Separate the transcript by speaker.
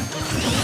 Speaker 1: Yeah.